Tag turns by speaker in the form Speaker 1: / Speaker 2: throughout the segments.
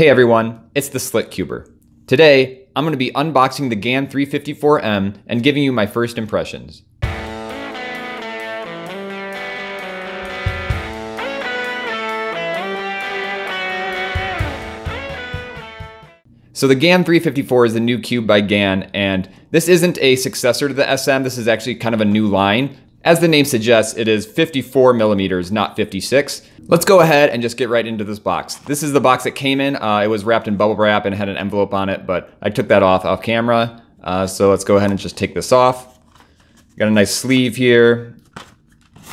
Speaker 1: Hey everyone, it's the Slick Cuber. Today, I'm going to be unboxing the GAN 354M and giving you my first impressions. So the GAN 354 is the new cube by GAN, and this isn't a successor to the SM, this is actually kind of a new line. As the name suggests, it is 54 millimeters, not 56. Let's go ahead and just get right into this box. This is the box that came in. Uh, it was wrapped in bubble wrap and had an envelope on it, but I took that off off camera. Uh, so let's go ahead and just take this off. Got a nice sleeve here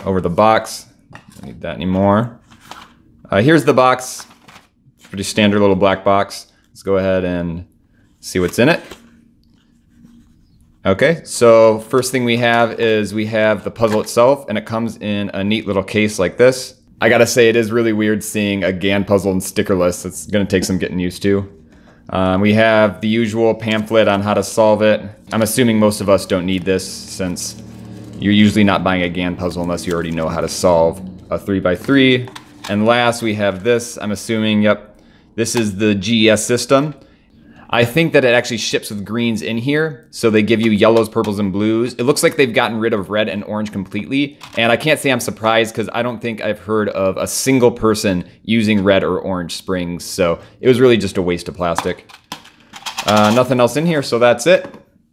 Speaker 1: over the box. Don't need that anymore. Uh, here's the box. Pretty standard little black box. Let's go ahead and see what's in it. Okay, so first thing we have is we have the puzzle itself, and it comes in a neat little case like this. I gotta say, it is really weird seeing a GAN puzzle in stickerless. It's gonna take some getting used to. Um, we have the usual pamphlet on how to solve it. I'm assuming most of us don't need this since you're usually not buying a GAN puzzle unless you already know how to solve a 3x3. And last, we have this. I'm assuming, yep, this is the GES system. I think that it actually ships with greens in here. So they give you yellows, purples, and blues. It looks like they've gotten rid of red and orange completely. And I can't say I'm surprised because I don't think I've heard of a single person using red or orange springs. So it was really just a waste of plastic. Uh, nothing else in here, so that's it.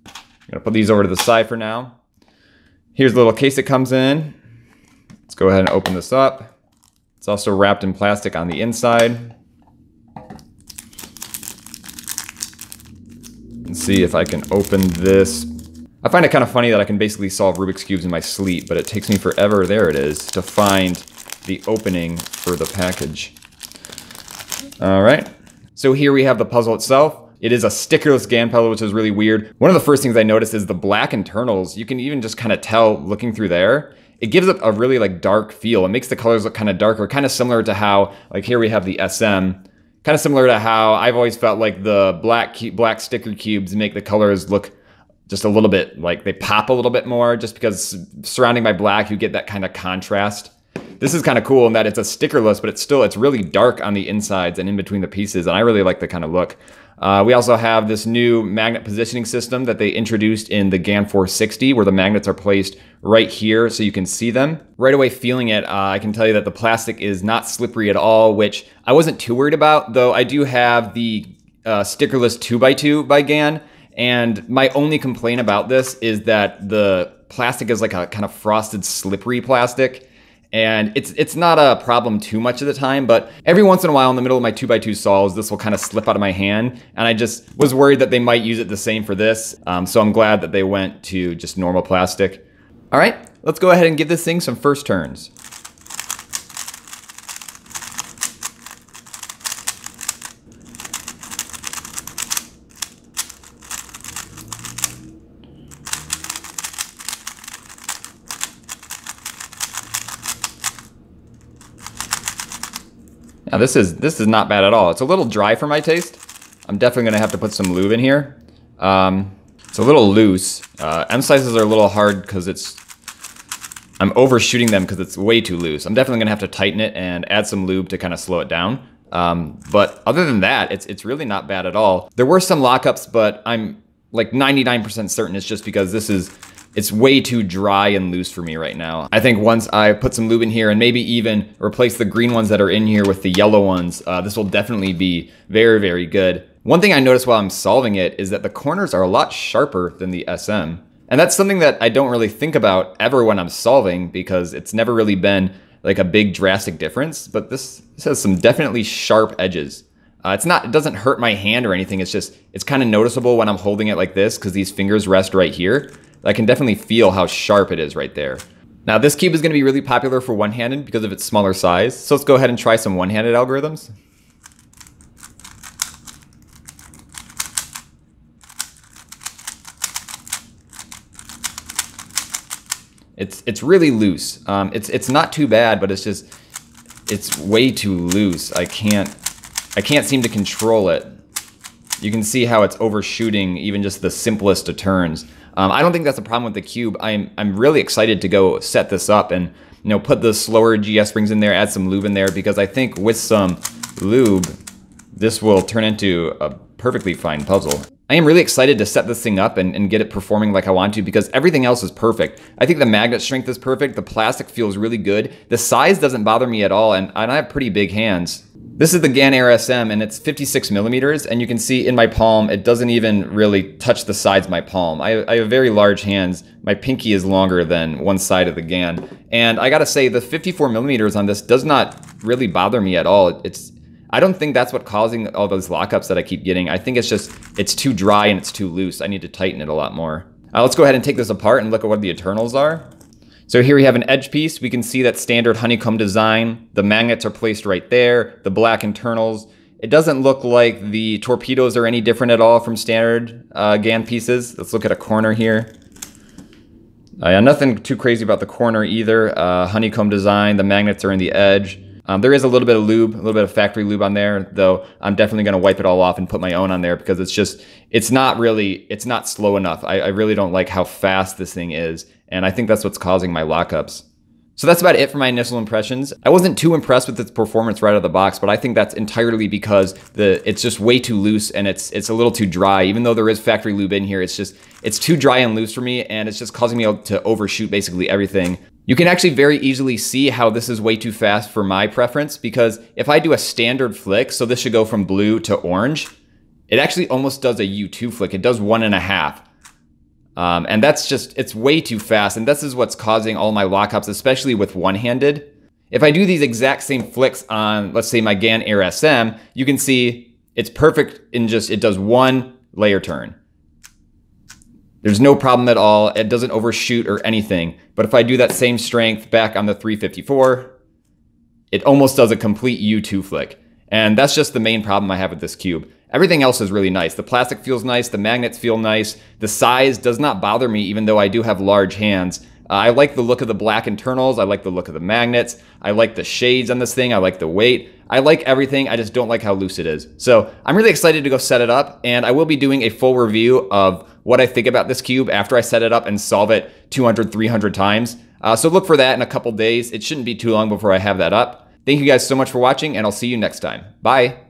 Speaker 1: I'm gonna put these over to the side for now. Here's the little case it comes in. Let's go ahead and open this up. It's also wrapped in plastic on the inside. And see if I can open this. I find it kind of funny that I can basically solve Rubik's Cubes in my sleep, but it takes me forever, there it is, to find the opening for the package. All right, so here we have the puzzle itself. It is a stickerless GAN puzzle, which is really weird. One of the first things I noticed is the black internals. You can even just kind of tell looking through there. It gives it a really like dark feel. It makes the colors look kind of darker, kind of similar to how, like here we have the SM, kind of similar to how I've always felt like the black black sticker cubes make the colors look just a little bit like they pop a little bit more just because surrounding by black you get that kind of contrast. This is kind of cool in that it's a stickerless, but it's still it's really dark on the insides and in between the pieces, and I really like the kind of look. Uh, we also have this new magnet positioning system that they introduced in the GAN 460 where the magnets are placed right here so you can see them. Right away feeling it, uh, I can tell you that the plastic is not slippery at all, which I wasn't too worried about, though I do have the uh, stickerless 2x2 by GAN, and my only complaint about this is that the plastic is like a kind of frosted slippery plastic and it's it's not a problem too much of the time, but every once in a while in the middle of my 2x2 solves, this will kind of slip out of my hand, and I just was worried that they might use it the same for this, um, so I'm glad that they went to just normal plastic. All right, let's go ahead and give this thing some first turns. Now this is this is not bad at all. It's a little dry for my taste. I'm definitely gonna have to put some lube in here. Um, it's a little loose. Uh, M slices are a little hard because it's I'm overshooting them because it's way too loose. I'm definitely gonna have to tighten it and add some lube to kind of slow it down. Um, but other than that, it's it's really not bad at all. There were some lockups, but I'm like 99% certain it's just because this is it's way too dry and loose for me right now. I think once I put some lube in here and maybe even replace the green ones that are in here with the yellow ones, uh, this will definitely be very, very good. One thing I noticed while I'm solving it is that the corners are a lot sharper than the SM. And that's something that I don't really think about ever when I'm solving because it's never really been like a big drastic difference, but this, this has some definitely sharp edges. Uh, it's not, it doesn't hurt my hand or anything. It's just, it's kind of noticeable when I'm holding it like this because these fingers rest right here. I can definitely feel how sharp it is right there. Now this cube is to be really popular for one-handed because of its smaller size, so let's go ahead and try some one-handed algorithms. It's it's really loose. Um, it's it's not too bad, but it's just it's way too loose. I can't I can't seem to control it. You can see how it's overshooting even just the simplest of turns. Um, I don't think that's a problem with the cube. I'm I'm really excited to go set this up and you know put the slower GS springs in there, add some lube in there because I think with some lube, this will turn into a perfectly fine puzzle. I am really excited to set this thing up and, and, get it performing like I want to because everything else is perfect. I think the magnet strength is perfect, the plastic feels really good, the size doesn't bother me at all, and, and I have pretty big hands. This is the GAN Air SM and it's 56 millimeters and you can see in my palm it doesn't even really touch the sides of my palm. I, I have very large hands. My pinky is longer than one side of the GAN. And I gotta say the 54 millimeters on this does not really bother me at all. It's I don't think that's what causing all those lockups that I keep getting. I think it's just, it's too dry and it's too loose. I need to tighten it a lot more. Uh, let's go ahead and take this apart and look at what the internals are. So here we have an edge piece. We can see that standard honeycomb design. The magnets are placed right there, the black internals. It doesn't look like the torpedoes are any different at all from standard uh, GAN pieces. Let's look at a corner here. Uh, yeah, nothing too crazy about the corner either. Uh, honeycomb design, the magnets are in the edge. Um, there is a little bit of lube, a little bit of factory lube on there, though I'm definitely going to wipe it all off and put my own on there because it's just, it's not really, it's not slow enough. I, I really don't like how fast this thing is. And I think that's what's causing my lockups. So that's about it for my initial impressions. I wasn't too impressed with its performance right out of the box, but I think that's entirely because the it's just way too loose and it's it's a little too dry. Even though there is factory lube in here, it's just it's too dry and loose for me, and it's just causing me to overshoot basically everything. You can actually very easily see how this is way too fast for my preference because if I do a standard flick, so this should go from blue to orange, it actually almost does a U2 flick. It does one and a half. Um, and that's just, it's way too fast. And this is what's causing all my lockups, especially with one-handed. If I do these exact same flicks on, let's say my GAN Air SM, you can see it's perfect in just, it does one layer turn. There's no problem at all. It doesn't overshoot or anything. But if I do that same strength back on the 354, it almost does a complete U2 flick. And that's just the main problem I have with this cube. Everything else is really nice. The plastic feels nice, the magnets feel nice, the size does not bother me even though I do have large hands. Uh, I like the look of the black internals, I like the look of the magnets, I like the shades on this thing, I like the weight. I like everything, I just don't like how loose it is. So I'm really excited to go set it up, and I will be doing a full review of what I think about this cube after I set it up and solve it 200, 300 times. Uh, so look for that in a couple days. It shouldn't be too long before I have that up. Thank you guys so much for watching, and I'll see you next time. Bye.